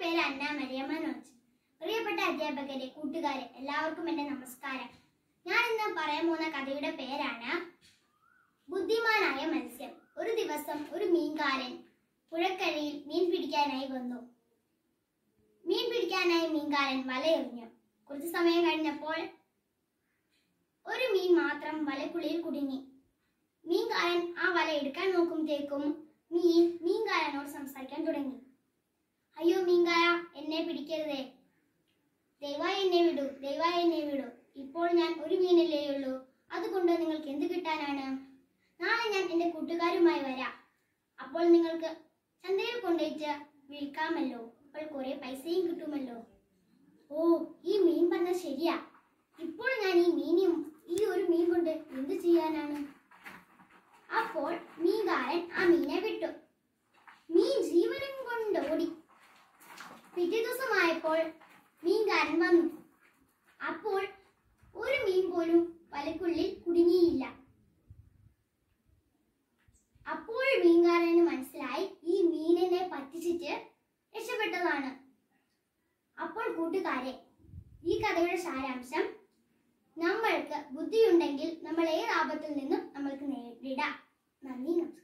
പേര് അന്ന മരിയ മനോജ് പ്രിയപ്പെട്ട അധ്യാപകരെ കൂട്ടുകാരെ എല്ലാവർക്കും എന്റെ നമസ്കാരം. ഞാൻ ഇന്ന് പറയാൻ പോകുന്ന കഥയുടെ പേരാണ് ബുദ്ധിമാനായ മത്സ്യം. ഒരു ദിവസം ഒരു മീൻകാരൻ പുഴക്കരയിൽ മീൻ പിടിക്കാനായി വന്നു. മീൻ പിടിക്കാനായി മീൻകാരൻ വലയെറിഞ്ഞു. കുറച്ചു സമയം കഴിഞ്ഞപ്പോൾ ഒരു മീൻ മാത്രം വലക്കുള്ളിൽ കുടുങ്ങി. മീൻകാരൻ ആ വല എടുക്കാൻ നോക്കുമ്പോഴേക്കും മീൻ മീൻകാരനോട് സംസാരിക്കാൻ തുടങ്ങി. അയ്യോ മീൻകാര എന്നെ പിടിക്കരുതേ. ദയവായി എന്നെ വിടൂ ദയവായി എന്നെ വിടൂ. ഇപ്പോൾ ഞാൻ ഒരു മീനല്ലേ ഉള്ളൂ. അതുകൊണ്ട് നിങ്ങൾക്ക് എന്ത് കിട്ടാനാണ്? നാളെ ഞാൻ എന്റെ കൂട്ടുകാരുമായി വരാം. അപ്പോൾ നിങ്ങൾക്ക് ചന്തയിൽ കൊണ്ടുപോയിട്ട് വിൽക്കാമല്ലോ. അപ്പോൾ കുറെ പൈസയും കിട്ടുമല്ലോ. ഓ ഈ മീൻ പറഞ്ഞ ശരിയാ. ഇപ്പോൾ ഞാൻ ഈ മീനും ഈ ഒരു മീൻ കൊണ്ട് എന്ത് ചെയ്യാനാണ്? അപ്പോൾ മീൻകാരൻ ആ മീനെ വിട്ടു മീൻ ജീവനും കൊണ്ട് ഓടി പിറ്റേ ദിവസമായപ്പോൾ മീൻകാരൻ വന്നു. അപ്പോൾ ഒരു മീൻ പോലും വലക്കുള്ളിൽ കുടുങ്ങിയില്ല. അപ്പോൾ മീൻകാരന് മനസ്സിലായി ഈ മീനിനെ പറ്റിച്ചിട്ട് രക്ഷപ്പെട്ടതാണ്. അപ്പോൾ കൂട്ടുകാരെ ഈ കഥയുടെ സാരാംശം നമ്മൾക്ക് ബുദ്ധിയുണ്ടെങ്കിൽ നമ്മൾ ഏത് ആപത്തിൽ നിന്നും നമ്മൾക്ക് നേരിടാം. നന്ദി നമസ്കാരം.